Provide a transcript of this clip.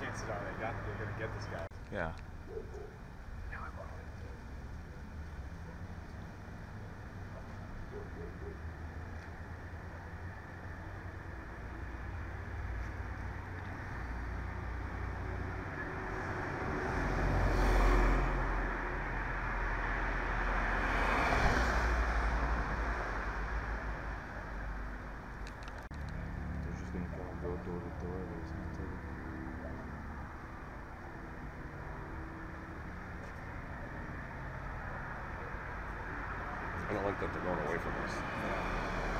chances are they got they're gonna get this guy. Yeah. They're just gonna kind of go door to door. There's no telling. I don't like that they're going away from us. Yeah.